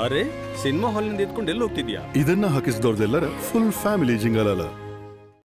ಅರೆ ಸಿನಿಮಾ ಹಾಲ್ನಿಂದ ಎತ್ಕೊಂಡು ಎಲ್ಲಿ ಹೋಗ್ತಿದ್ಯಾ? ಇದನ್ನ ಹಾಕಿಸಿದವ್ರದೆಲ್ಲರ ಫುಲ್ ಫ್ಯಾಮಿಲಿ ಜಿಂಗಲ್ ಅಲ್ಲ